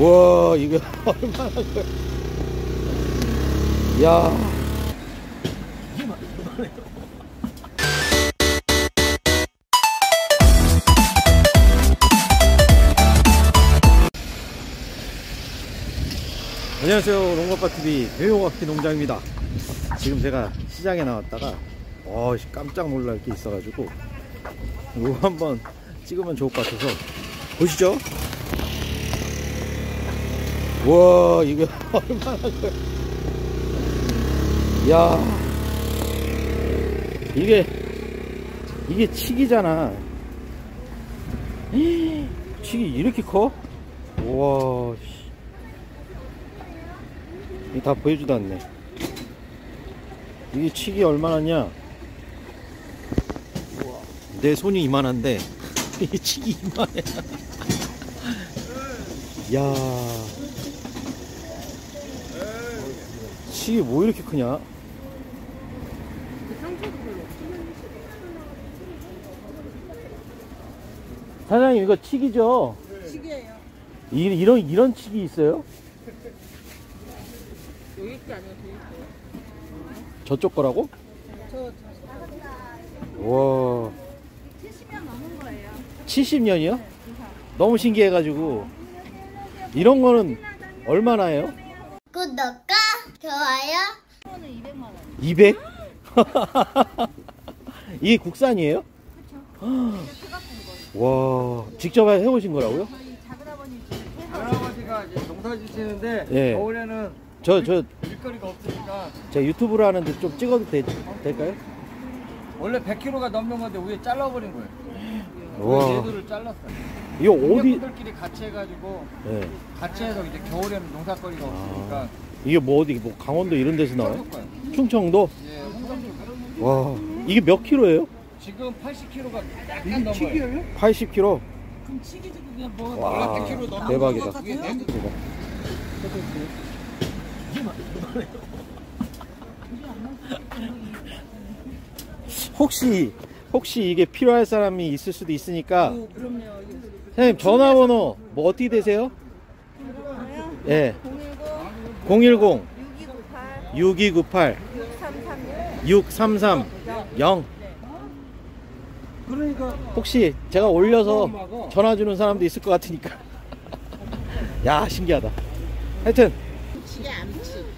와 이거 얼마나 그 야. 안녕하세요. 농가빠TV 배용학기 농장입니다. 지금 제가 시장에 나왔다가 어 깜짝 놀랄 게 있어가지고 이거 한번 찍으면 좋을 것 같아서 보시죠 와 이거 얼마나 그... 야. 이게 이게 치기잖아. 치기 이렇게 커? 와 이게 다 보여주도 않네. 이게 치기 얼마나냐? 내 손이 이만한데. 이게 치기 이만해 야 치기 뭐 이렇게 크냐 사장님 이거 치기죠? 이, 이런 이런 치기 있어요? 여기 있지 아니면 저기 있어요. 저쪽 거라고? 저, 저 와 70년 넘은 거예요. 70년이요? 너무 신기해가지고 이런 거는 얼마나 해요? 구독과 좋아요 는 200만 원. 200? 이게 국산이에요? 와 직접 해오신 거라고요? 할아버지가 이제 농사 지시는데 예. 겨울에는 저 저 일거리가 없으니까 제가 유튜브를 하는데 좀 찍어도 되, 될까요? 원래 100kg가 넘는 건데 위에 잘라버린 거예요. 와 얘들을 잘랐어요. 이거 어디 동료분들끼리 같이 해가지고 예. 같이 해서 이제 겨울에는 농사거리가 없으니까 이게 뭐 어디 뭐 강원도 이런 데서 나와요? 거예요. 충청도? 예, 쪽. 와 이게 몇 킬로예요? 지금 80kg가 약간 넘어요. 80 킬로. 그럼 치기 주고 그냥 뭐와 원래 100kg 넘는 대박이다. 것 같아요. 대박. 혹시 혹시 이게 필요할 사람이 있을 수도 있으니까. 그럼요. 선생님 전화번호 뭐 어떻게 되세요? 예. 010 6298 6330 그러니까 혹시 제가 올려서 전화 주는 사람도 있을 것 같으니까. 야 신기하다. 하여튼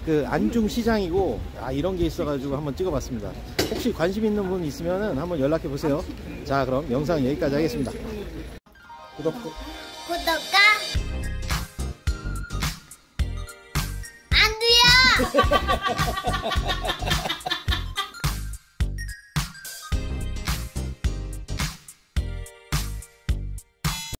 그 안중 시장이고 아 이런 게 있어가지고 한번 찍어봤습니다. 혹시 관심 있는 분 있으면은 한번 연락해 보세요. 자 그럼 영상 여기까지 하겠습니다. 구독. 구독과 안 돼요